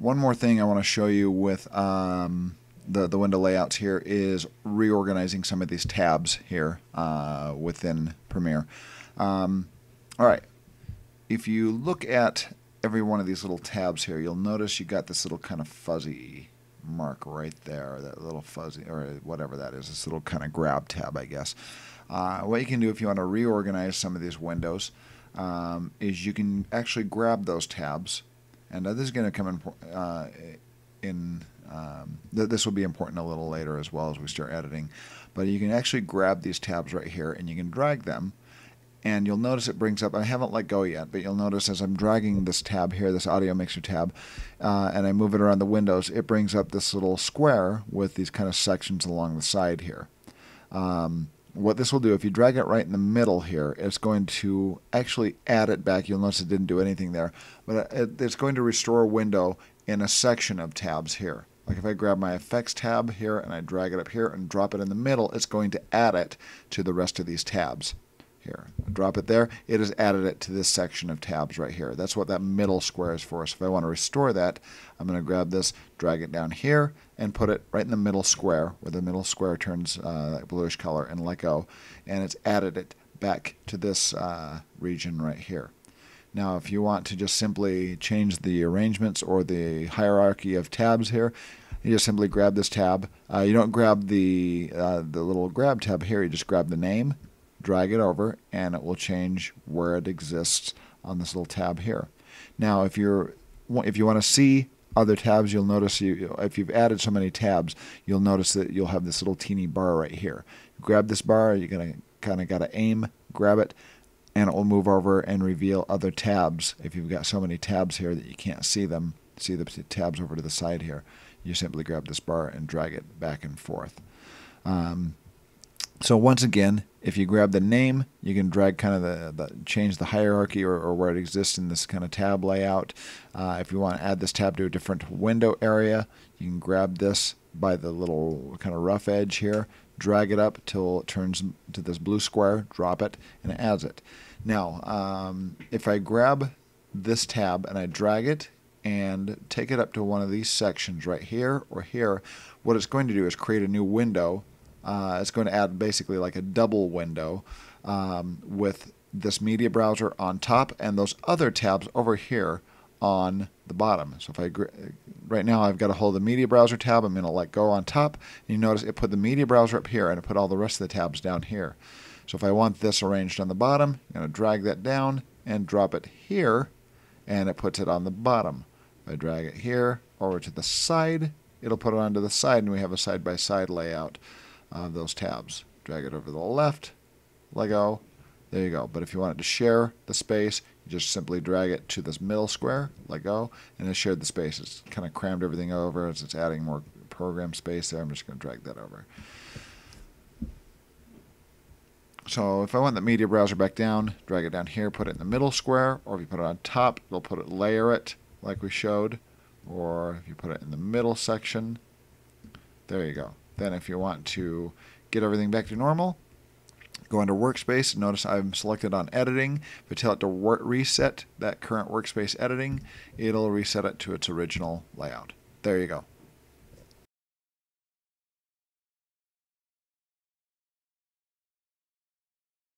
one more thing I want to show you with um, the, the window layouts here is reorganizing some of these tabs here uh, within Premiere. Um, all right, if you look at every one of these little tabs here, you'll notice you got this little kind of fuzzy mark right there, that little fuzzy, or whatever that is, this little kind of grab tab, I guess. Uh, what you can do if you want to reorganize some of these windows um, is you can actually grab those tabs, and uh, this is going to come in, uh, in um, th this will be important a little later as well as we start editing, but you can actually grab these tabs right here and you can drag them and you'll notice it brings up, I haven't let go yet, but you'll notice as I'm dragging this tab here, this audio mixer tab, uh, and I move it around the windows, it brings up this little square with these kind of sections along the side here. Um, what this will do, if you drag it right in the middle here, it's going to actually add it back. You'll notice it didn't do anything there, but uh, it's going to restore a window in a section of tabs here. Like if I grab my effects tab here and I drag it up here and drop it in the middle, it's going to add it to the rest of these tabs here. Drop it there. It has added it to this section of tabs right here. That's what that middle square is for. So if I want to restore that, I'm going to grab this, drag it down here, and put it right in the middle square where the middle square turns uh, that bluish color and let go. And it's added it back to this uh, region right here. Now, if you want to just simply change the arrangements or the hierarchy of tabs here, you just simply grab this tab. Uh, you don't grab the uh, the little grab tab here. You just grab the name, drag it over, and it will change where it exists on this little tab here. Now, if you're if you want to see other tabs, you'll notice you if you've added so many tabs, you'll notice that you'll have this little teeny bar right here. Grab this bar. You're gonna kind of got to aim, grab it, and it will move over and reveal other tabs. If you've got so many tabs here that you can't see them, see the tabs over to the side here, you simply grab this bar and drag it back and forth. Um, so once again, if you grab the name, you can drag kind of the, the change the hierarchy or, or, where it exists in this kind of tab layout. Uh, if you want to add this tab to a different window area, you can grab this by the little kind of rough edge here, drag it up till it turns to this blue square, drop it, and it adds it. Now, um, if I grab this tab and I drag it and take it up to one of these sections right here or here, what it's going to do is create a new window. Uh, it's going to add basically like a double window um, with this media browser on top and those other tabs over here on the bottom. So if I right now I've got a hold the media browser tab, I'm going to let go on top. And you notice it put the media browser up here and it put all the rest of the tabs down here. So if I want this arranged on the bottom, I'm going to drag that down and drop it here and it puts it on the bottom. If I drag it here over to the side, it'll put it onto the side and we have a side-by-side -side layout of those tabs. Drag it over to the left, let go, there you go. But if you want it to share the space, you just simply drag it to this middle square, let go, and it shared the space. It's kind of crammed everything over as it's adding more program space there. I'm just going to drag that over. So if I want the media browser back down, drag it down here, put it in the middle square, or if you put it on top, it'll put it layer it like we showed, or if you put it in the middle section, there you go. Then if you want to get everything back to normal, Go under workspace. Notice I'm selected on editing. If I tell it to reset that current workspace editing, it'll reset it to its original layout. There you go.